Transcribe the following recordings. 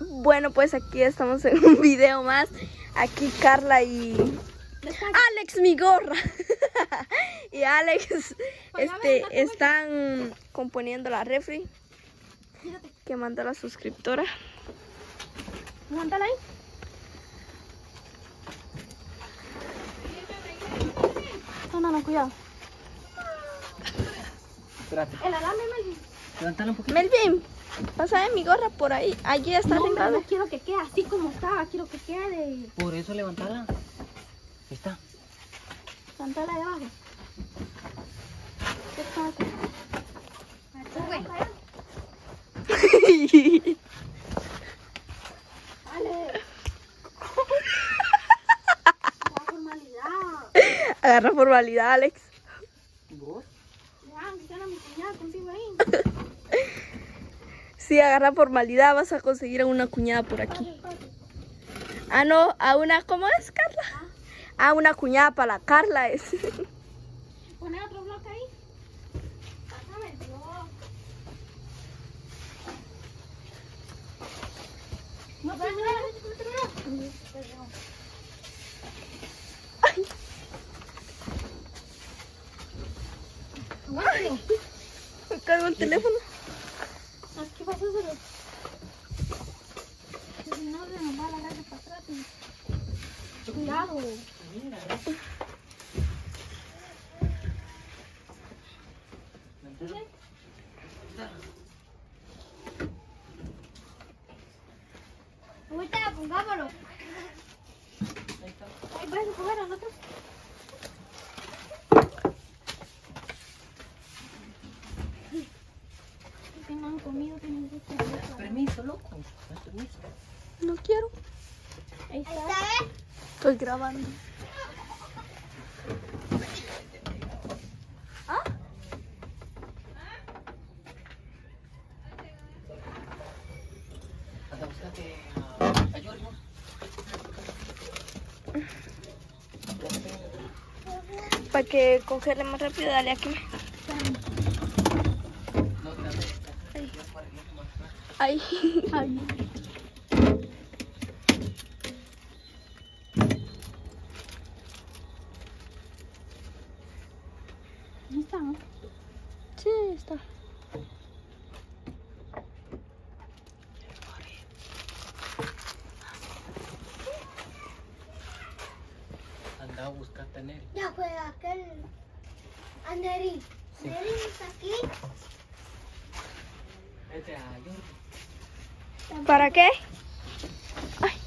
Bueno, pues aquí estamos en un video más. Aquí Carla y Alex mi gorra. y Alex este están componiendo la refri que manda la suscriptora. Mándala ahí. No, no, no, cuidado. Espérate. El alambre, Melvin. Levántala un poquito. Melvin, pasa mi gorra por ahí. Allí está No, arreglada. no quiero que quede así como estaba. Quiero que quede. Por eso levántala. Ahí está. Mándala de abajo. ¿Qué pasa? Sube. Dale. La formalidad. Agarra formalidad, Alex. ¿Vos? Ya, quisiera mi cuñada contigo ahí. Sí, agarra formalidad. Vas a conseguir a una cuñada por aquí. Ah, no, a una, ¿cómo es, Carla? A una cuñada para la Carla es. Poner otro bloque ahí. Pásame el bloque. No, pero no, Aguante. Me cargo el teléfono. Ah, ¿Qué pasó, Zulu? Si no, se nos va la gana para atrás. y- Cuidado. Ahorita pongámoslo. Ahí vas a jugar a nosotros. Que no han comido, tienen que estar. Permiso, loco. No, quiero. Ahí está. Estoy grabando. Anda, búscate a, a Giorgio. Para que congele más rápido, dale aquí. Ahí. Ahí está. ¿no? Sí, está. Anda a buscarte a Neri. Ya fue aquel. Anderi. Sí. Anderi está aquí. Vete a Giorgio. ¿Para qué? Ay.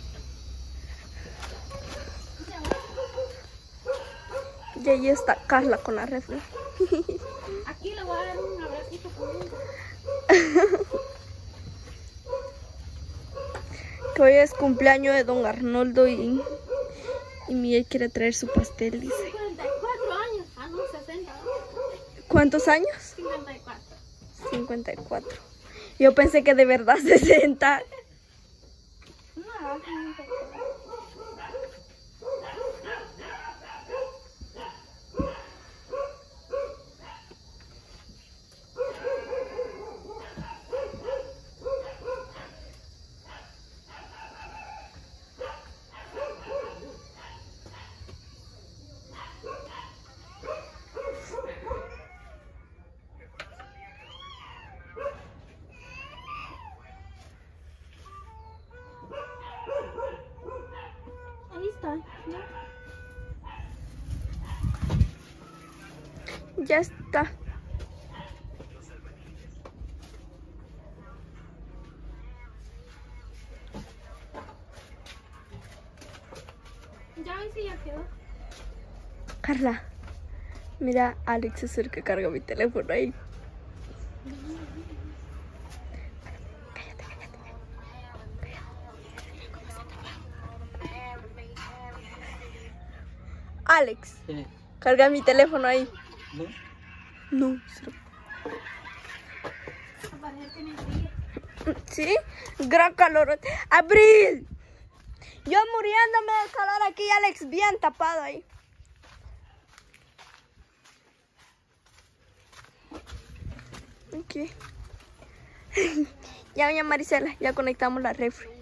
Y ahí está Carla con la refri. Aquí le voy a dar un abracito conmigo. Que hoy es cumpleaños de don Arnoldo y, y Miguel quiere traer su pastel, dice. 54 años. Ah, no, 60. ¿no? ¿Cuántos años? 54. 54. Yo pensé que de verdad 60. No, Ahí está. ¿Ya? Está. Ya hoy sí ya quedó. Carla, mira, Alex es el que carga mi teléfono ahí. Alex, carga mi teléfono ahí. ¿No? No. ¿Sí? Gran calor. ¡Abril! Yo muriéndome de calor aquí, Alex, bien tapado ahí. Ok. Ya, doña Marisela, ya conectamos la refri.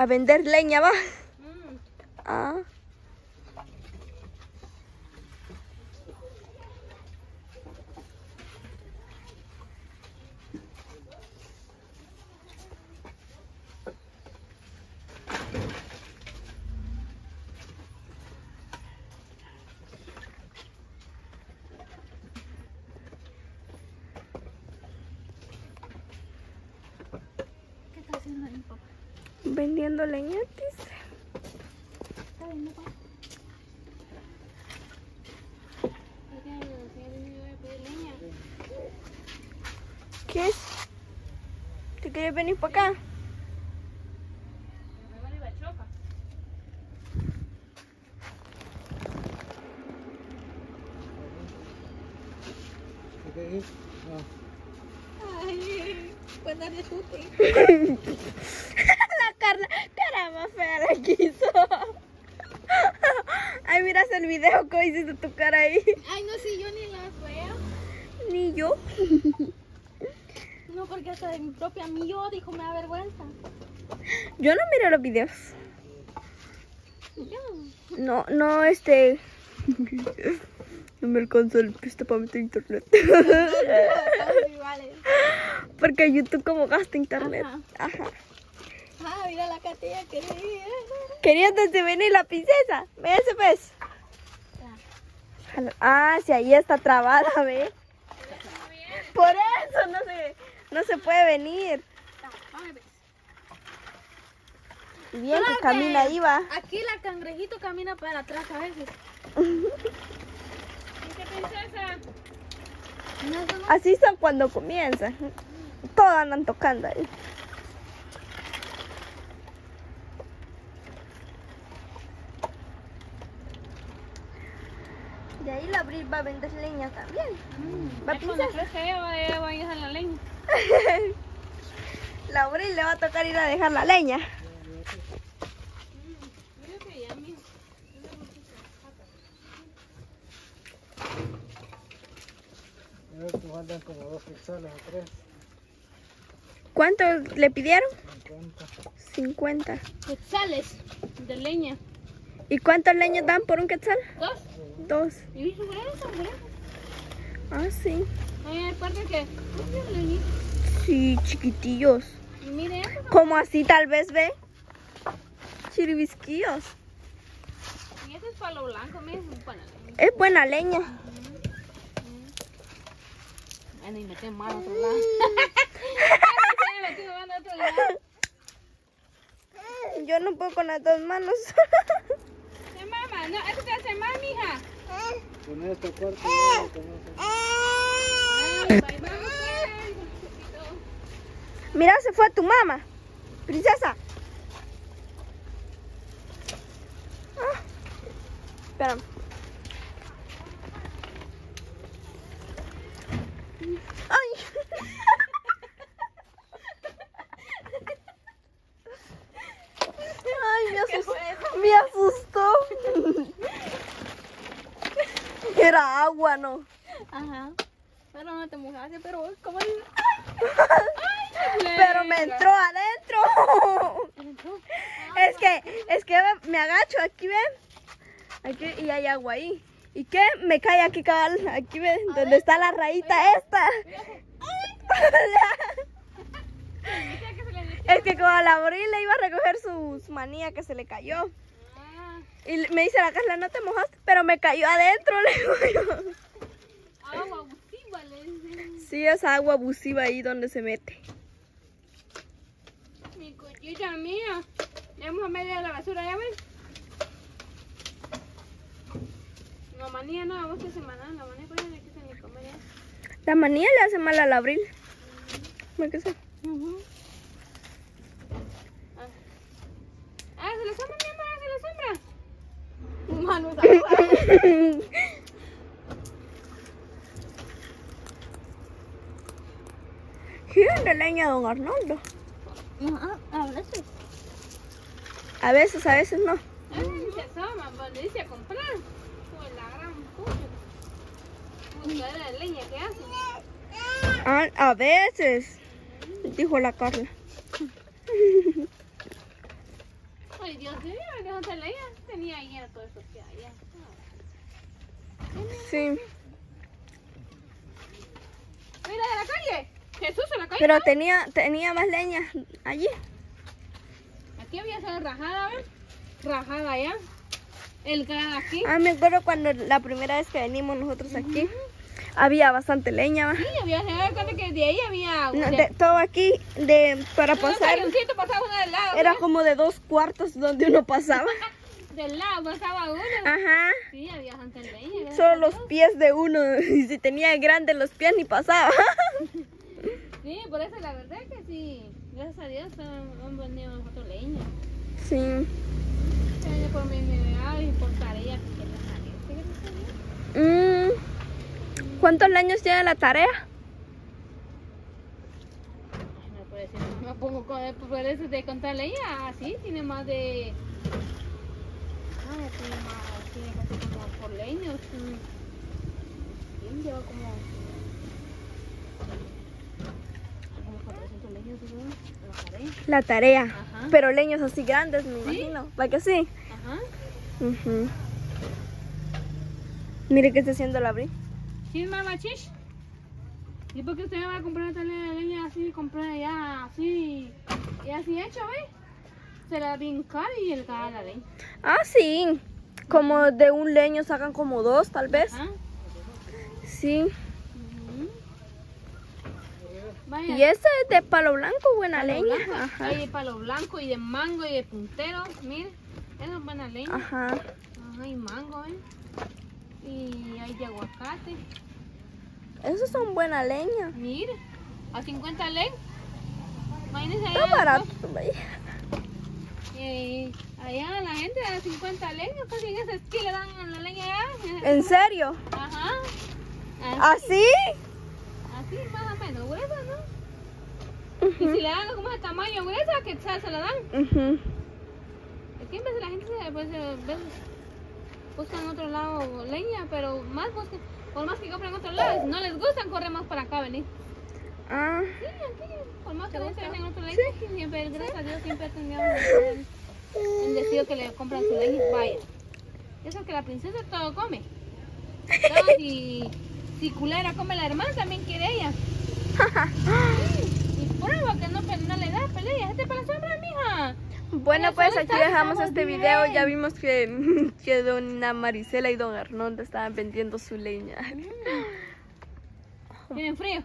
A vender leña, va. Mm. Ah. ¿Qué está haciendo ahí, papá? Vendiendo leña, dice. ¿Está viendo, papá? Es que el señor vino a pedir leña. ¿Qué es? ¿Te quieres venir para acá? Me vale la choca. Ay, pues darle chute. La Carla, cara quiso. Ay, miras el video que hiciste tu cara ahí. Ay, no, si yo ni las veo. Ni yo. No, porque hasta de mi propia mí yo dijo me da vergüenza. Yo no miro los videos. Yo. No, no, este. No me alcanza el pista para meter internet. Porque YouTube como gasta internet. Ajá. Ajá. Ah, mira la catilla que le Querías desde venir la princesa. Ve ese pues. Ah, si ahí está trabada, ve. Por eso no se, no se puede venir. Bien que camina ahí va. Aquí la cangrejito camina para atrás a veces. Así son cuando comienzan. Todos andan tocando ahí. De ahí la Abril va a vender leña también. Va Es cuando crezca ella, va ella va a a la leña. La Abril le va a tocar ir a dejar la leña. A como dos o tres. ¿Cuánto le pidieron? 50. 50. Quetzales de leña. ¿Y cuántos leñas dan por un quetzal? Dos. Dos. ¿Y eso? Ah, sí. Ay, que. Sí, chiquitillos. Y mire eso. Como así tal vez ve. Chiribisquillos. Y este es palo blanco, mira, es palo leña. Es buena leña. Bueno, y metí mano a otro lado. metí mano a otro lado. Yo no puedo con las dos manos. Se mama, no, eso te hace mal, mija. Con esta. Ay, bye. Mira, se fue tu mamá. Princesa. Ah, Espérame. Ay. Ay, me asustó. Me asustó. Era agua, ¿no? Ajá. Pero no te mojaste, pero como Pero me entró adentro. Es que, es que me agacho, aquí ven. Aquí y hay agua ahí. ¿Y qué? Me cae aquí cabal, aquí ven, donde está la rayita esta. Es que como a la abril le iba a recoger su, su manía que se le cayó. Y me dice la Carla, no te mojaste, pero me cayó adentro, le digo yo. Agua abusiva, le dicen. Sí, es agua abusiva ahí donde se mete. Mi cuchilla mía. Vamos a medir la basura, ¿ya ves? La manía no, vos esta semana, la manía ahí que se ni comer ya. La manía le hace mal al abril. ¿Por qué sé? Ah, Ah, se la sombra, mi amor, se la sombra. Manos abajo. De leña, don Arnoldo. Ajá, a veces. A veces, a veces no. Se asoma, donde dice a comprar. Pues la gran. Buscar la leña que hace. Ah, a veces, dijo la Carla. Ay, Dios mío, que no te leía. Tenía a todo eso que hay. Sí, Mira, de la calle. Jesús, la pero tenía, tenía más leña allí. Aquí había solo rajada, ¿ves? Rajada allá. El grado aquí. Ah, me acuerdo cuando la primera vez que venimos nosotros aquí, había bastante leña. Sí, había, se que de ahí había. No, de- de- todo aquí de para pasar cañoncito pasaba uno del lado. era como de dos cuartos donde uno pasaba. Del lado pasaba uno. Ajá. Sí, había bastante leña. Solo los pies de uno. Y si tenía grandes los pies ni pasaba. Sí, por eso la verdad que sí. Gracias a Dios han, han venido nosotros leña. Sí. Por mi edad y por tarea que quería salir. Sí, gracias a Dios. Mm, ¿Cuántos años tiene la tarea? No no me pongo con por eso de contar leña. Así tiene más de. Ay, tiene más. Tiene casi como por leños. mm, ¿Quién lleva como. Como 400 leños, ¿no? La tarea. La tarea. Ajá. Pero leños así grandes, me imagino. ¿Para que sí? Ajá. Mire que está haciendo la abril. ¿Sí, mamá chish? ¿Y por qué usted me va a comprar esta le- leña así, comprar ya así, y así hecho, ve? Será bien cara y el cara la leña. Ah, sí. Como de un leño sacan como dos, tal vez. Ajá. Sí. Vaya. Y ese es de palo blanco, buena palo leña. blanco. Ajá. Hay de palo blanco y de mango y de puntero, mire. Esa es buena leña. Ajá. Ajá, y mango, ¿eh? Y hay de aguacate. Esos son buena leña. Mire, a 50 len. Imagínense Está allá, barato. Eh, allá la gente da 50 leñas, casi en ese esquí le dan la leña allá. ¿En serio? Ajá. ¿Ah, Así, ¿Así? Así más o menos, gruesa, ¿no? Y si le dan como de tamaño gruesa, que se la dan. Ujú. Aquí en vez de la gente se pues, buscan en otro lado leña, pero más buscan, por más que compren en otro lado, si no les gustan, corren más para acá, venir. Ah, Sí, aquí, por más que gente venga en otro leña, aquí siempre, gracias a Dios, siempre tendríamos un bendecido que le compran su leña y vaya. Eso que la princesa todo come. Todo, si, si culera come la hermana, también quiere ella. Sí, Y prueba que no, no le da pelea. Este para la sombra, mija. Bueno, pues aquí dejamos este bien. video. Ya vimos que, que dona Marisela y don Arnoldo estaban vendiendo su leña. Tienen frío.